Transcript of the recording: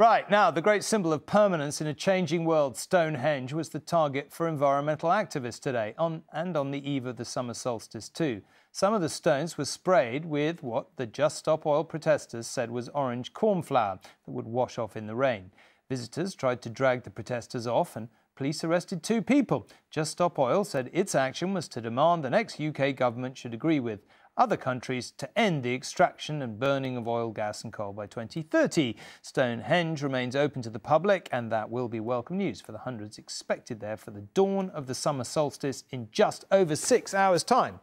Right, now, the great symbol of permanence in a changing world, Stonehenge, was the target for environmental activists today, on, and on the eve of the summer solstice, too. Some of the stones were sprayed with what the Just Stop Oil protesters said was orange cornflour that would wash off in the rain. Visitors tried to drag the protesters off, and police arrested two people. Just Stop Oil said its action was to demand the next UK government should agree with other countries to end the extraction and burning of oil, gas and coal by 2030. Stonehenge remains open to the public and that will be welcome news for the hundreds expected there for the dawn of the summer solstice in just over six hours' time.